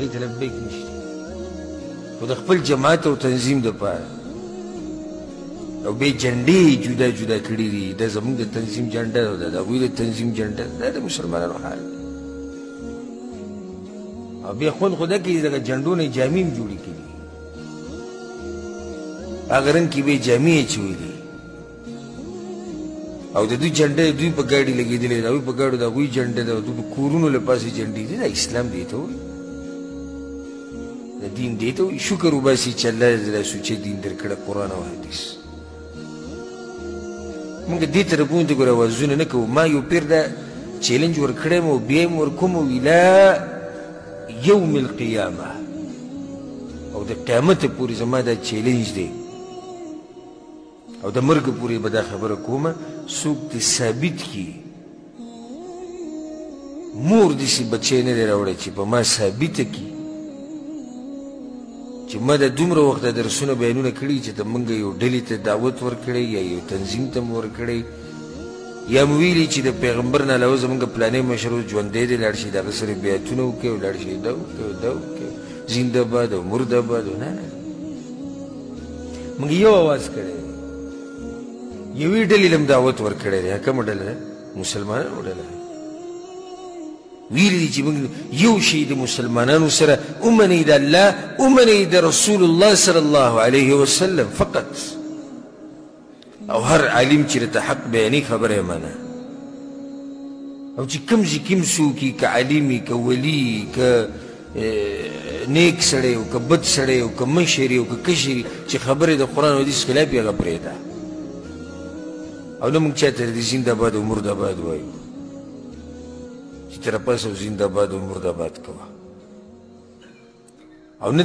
هیڅ لبیک نشته خو د خپل جماعت او تنظیم دپاره او بې جنډې جدا جدا کړي دي دا زموږ د تنظیم جنډه ده د هغوی د تنظیم جنډه دا د مسلمانانو حال دی او بیا خوند خو دا کوي دغه جنډو نه جامې هم جوړې کړي هغه رنګ کې به یې جامې اچولي او د دوی جنډه دوی په ګاډي لګېدلې ده دوی په ګاډو د هغوی جنډه ده دوی په کورونو له پاسې جنډې دي دا اسلام دی ته وایي د دین دی ته وایي شکر وباسي چې الله یې دا سوچه دین درکړه قرآن او حدیث موږ دې ته رپونې ته ګوره وازونه نه کوو ما یو پیر دا چیلنج ورکړی مو بیا یې ورکوم الا یوم القیامه او د قیامت پورې زما دا چیلنج دی او د مرګ پورې به دا خبره کومه څوک دې ثابت کی مور دې سي بچی نه دی راوړی چې په ما ثابته کی چې ما د دومره وخت د درسونو بیانونه کړي چې ته مونږ یو ډلې ته دعوت ورکړی یا یو تنظیم ته مو ورکړی یا مو ویلي چې د پیغمبر نه علاوه زمونږ پلانې مشر اوس ژوندی دی لاړ شي د هغه سره بیعتونه وکړي او لاړ شي دا وکړي دا وکړي زنده باد او مرده باد نه نه موږ یو اواز کړی یوې ډلې لم دعوت ورکړی دی کوم ډله ده مسلمانانو ډله ویلي چې موږ یو شي د مسلمانانو سره ومنئ د الله ومنئ د رسول الله صلی الله علیه وسلم فقط او هر عالم چې درته حق بیاني خبره یې منه او چې کوم ځي کوم څوک وي که عالم وي که ولي وي که نیک سړی او که بد سړی او که مشر او که کشر چې خبرې د قرآن او حدیث خلاف یې هغه پرېږده او نه موږ چاته د زنده باد او مرده باد وایو چې تر پاسه زنده باد او مرده باد کوه او نه